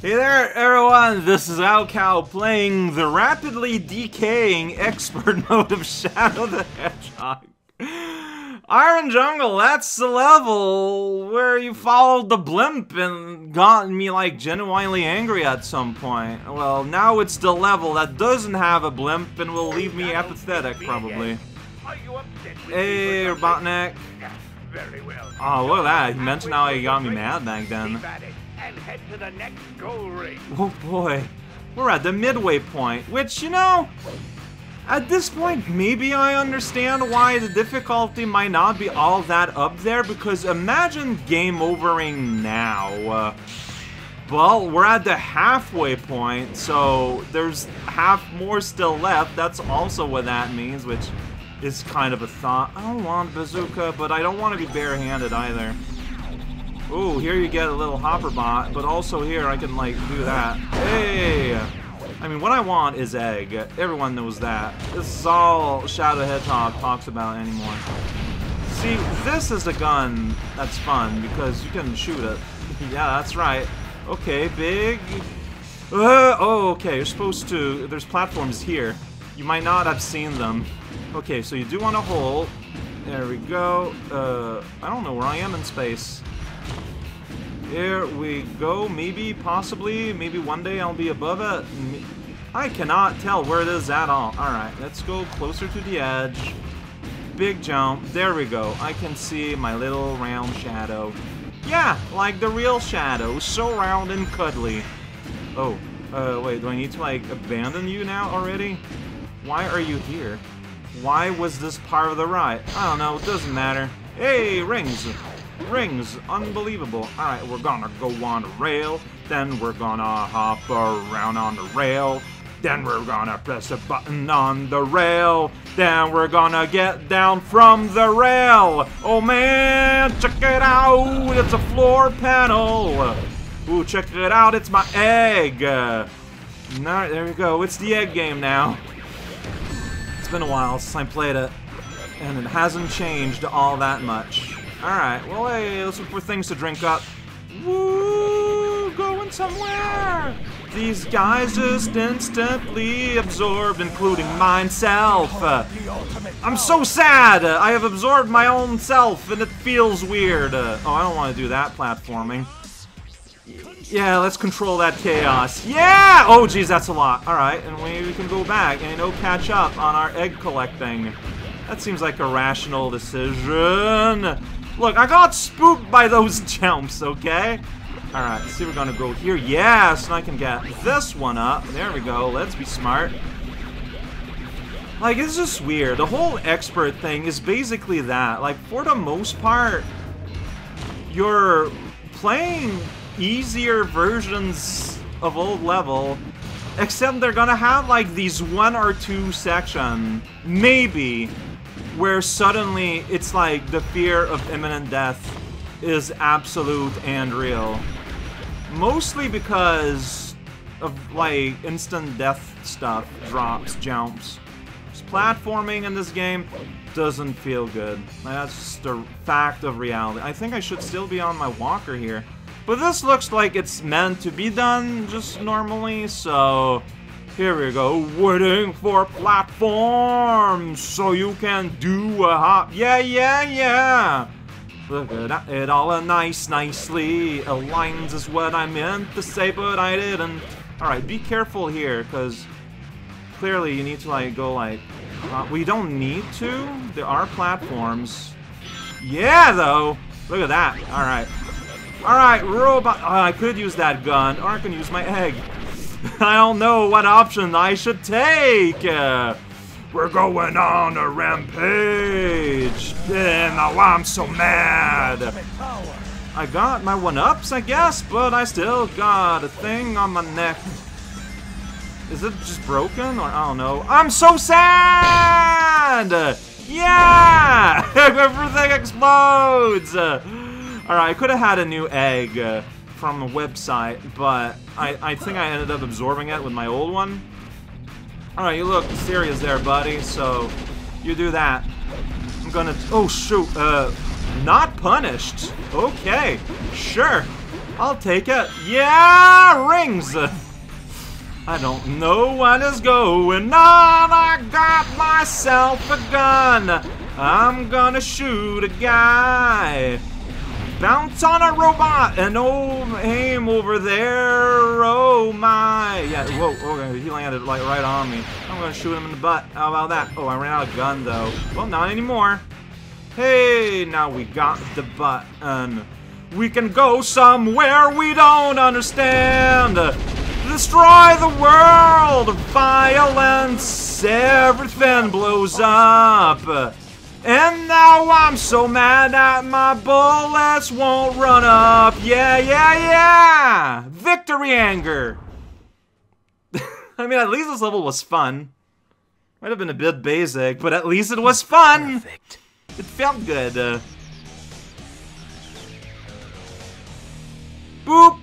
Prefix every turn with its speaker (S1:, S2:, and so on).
S1: Hey there, everyone! This is raocow playing the rapidly decaying expert mode of Shadow the Hedgehog. Iron Jungle, that's the level where you followed the blimp and got me like genuinely angry at some point. Well, now it's the level that doesn't have a blimp and will leave me apathetic, probably. Hey, Robotnik.
S2: Very well.
S1: Oh, look at that. He mentioned how he got me mad back then.
S2: And head to the next goal.
S1: Oh boy. We're at the midway point, which, you know, at this point, maybe I understand why the difficulty might not be all that up there, because imagine game overing now. Uh, well, we're at the halfway point, so there's half more still left. That's also what that means, which is kind of a thought. I don't want bazooka, but I don't want to be barehanded either. Ooh, here you get a little hopper bot, but also here I can, like, do that. Hey! I mean, what I want is egg. Everyone knows that. This is all Shadow Hedgehog talks about anymore. See, this is a gun that's fun, because you can shoot it. yeah, that's right. Okay, big... Uh, oh, okay, you're supposed to... There's platforms here. You might not have seen them. Okay, so you do want to hold. There we go. Uh, I don't know where I am in space. Here we go. Maybe, possibly, maybe one day I'll be above it. I cannot tell where it is at all. Alright, let's go closer to the edge. Big jump. There we go. I can see my little round shadow. Yeah, like the real shadow. So round and cuddly. Oh, uh, wait, do I need to, like, abandon you now already? Why are you here? Why was this part of the ride? I don't know, it doesn't matter. Hey, rings! Rings, unbelievable. Alright, we're gonna go on the rail, then we're gonna hop around on the rail, then we're gonna press a button on the rail, then we're gonna get down from the rail. Oh man, check it out, it's a floor panel. Ooh, check it out, it's my egg. Alright, there we go, it's the egg game now. It's been a while since I played it, and it hasn't changed all that much. Alright, well, hey, let's look for things to drink up. Woo! Going somewhere! These guys just instantly absorbed, including myself. I'm so sad! I have absorbed my own self, and it feels weird. Oh, I don't want to do that platforming. Yeah, let's control that chaos. Yeah! Oh, geez, that's a lot. Alright, and we can go back and, you know, catch up on our egg collecting. That seems like a rational decision. Look, I got spooked by those jumps, okay? Alright, see we're gonna go here. Yes, and I can get this one up. There we go. Let's be smart. Like, it's just weird. The whole expert thing is basically that. Like, for the most part, you're playing easier versions of old level, except they're gonna have, like, these one or two section, maybe, where suddenly it's like the fear of imminent death is absolute and real. Mostly because of like instant death stuff, drops, jumps. Just platforming in this game doesn't feel good. That's just a fact of reality. I think I should still be on my walker here. But this looks like it's meant to be done just normally, so here we go, waiting for platforms so you can do a hop. Yeah, yeah, yeah. Look at that, it all nice, nicely aligns is what I meant to say, but I didn't. Alright, be careful here, because clearly you need to, like, go, like... Uh, we don't need to. There are platforms. Yeah, though! Look at that. Alright. Alright, robot... Oh, I could use that gun, or I can use my egg. I don't know what option I should take. Uh, we're going on a rampage. And now I'm so mad. I got my one-ups, I guess, but I still got a thing on my neck. Is it just broken? Or I don't know. I'm so sad! Yeah! Everything explodes! Alright, I could have had a new egg. Uh, from the website, but I, I think I ended up absorbing it with my old one. Alright, you look serious there, buddy, so you do that. I'm gonna... Oh, shoot. Uh, not punished. Okay, sure. I'll take it. Yeah, rings! I don't know what is going on. I got myself a gun. I'm gonna shoot a guy. Bounce on a robot and oh, aim over there. Oh my. Yeah, whoa, okay, he landed like right on me. I'm gonna shoot him in the butt. How about that? Oh, I ran out of gun though. Well, not anymore. Hey, now we got the button. We can go somewhere we don't understand. Destroy the world! Violence! Everything blows up! And now I'm so mad that my bullets won't run up. Yeah, yeah, yeah! Victory anger! I mean, at least this level was fun. Might have been a bit basic, but at least it was fun!
S3: Perfect.
S1: It felt good. Uh, boop!